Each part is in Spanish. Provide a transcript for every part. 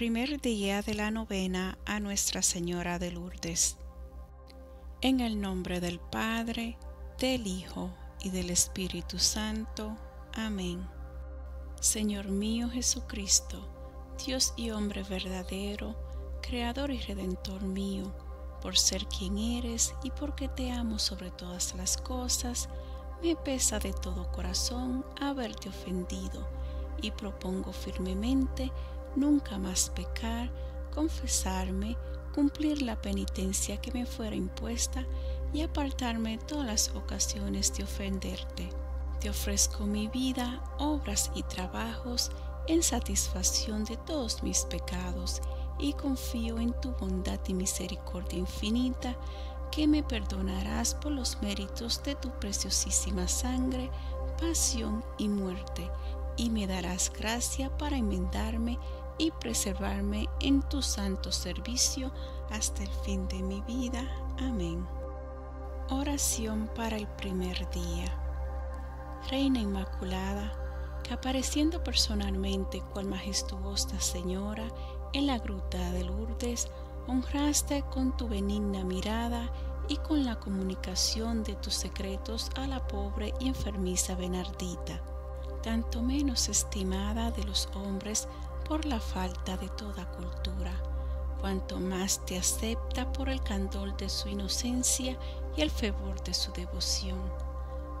Primer día de la novena a Nuestra Señora de Lourdes. En el nombre del Padre, del Hijo y del Espíritu Santo. Amén. Señor mío Jesucristo, Dios y hombre verdadero, Creador y Redentor mío, por ser quien eres y porque te amo sobre todas las cosas, me pesa de todo corazón haberte ofendido y propongo firmemente nunca más pecar, confesarme, cumplir la penitencia que me fuera impuesta y apartarme todas las ocasiones de ofenderte. Te ofrezco mi vida, obras y trabajos en satisfacción de todos mis pecados y confío en tu bondad y misericordia infinita que me perdonarás por los méritos de tu preciosísima sangre, pasión y muerte, y me darás gracia para enmendarme y preservarme en tu santo servicio hasta el fin de mi vida. Amén. Oración para el primer día. Reina Inmaculada, que apareciendo personalmente cual majestuosa Señora en la gruta de Lourdes, honraste con tu benigna mirada y con la comunicación de tus secretos a la pobre y enfermiza Benardita, tanto menos estimada de los hombres por la falta de toda cultura, cuanto más te acepta por el candor de su inocencia y el fervor de su devoción.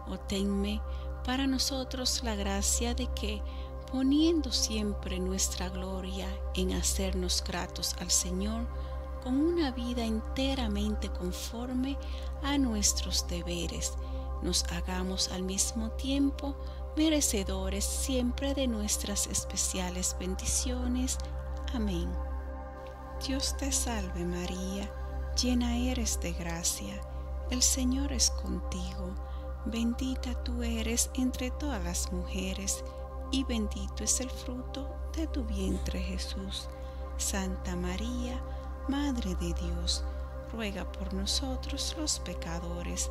O tenme para nosotros la gracia de que, poniendo siempre nuestra gloria en hacernos gratos al Señor, con una vida enteramente conforme a nuestros deberes, nos hagamos al mismo tiempo merecedores siempre de nuestras especiales bendiciones. Amén. Dios te salve María, llena eres de gracia, el Señor es contigo, bendita tú eres entre todas las mujeres, y bendito es el fruto de tu vientre Jesús. Santa María, Madre de Dios, ruega por nosotros los pecadores,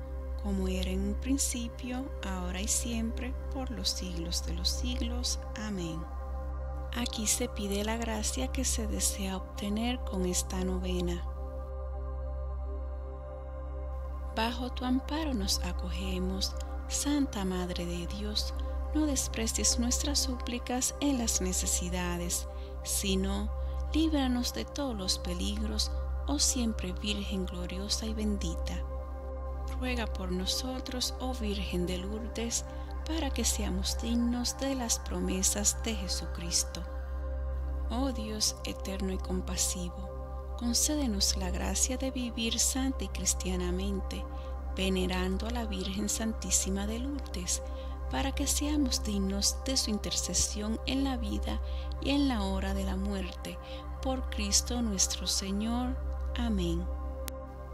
como era en un principio, ahora y siempre, por los siglos de los siglos. Amén. Aquí se pide la gracia que se desea obtener con esta novena. Bajo tu amparo nos acogemos, Santa Madre de Dios, no desprecies nuestras súplicas en las necesidades, sino líbranos de todos los peligros, oh siempre Virgen gloriosa y bendita. Ruega por nosotros, oh Virgen de Lourdes, para que seamos dignos de las promesas de Jesucristo. Oh Dios eterno y compasivo, concédenos la gracia de vivir santa y cristianamente, venerando a la Virgen Santísima de Lourdes, para que seamos dignos de su intercesión en la vida y en la hora de la muerte, por Cristo nuestro Señor. Amén.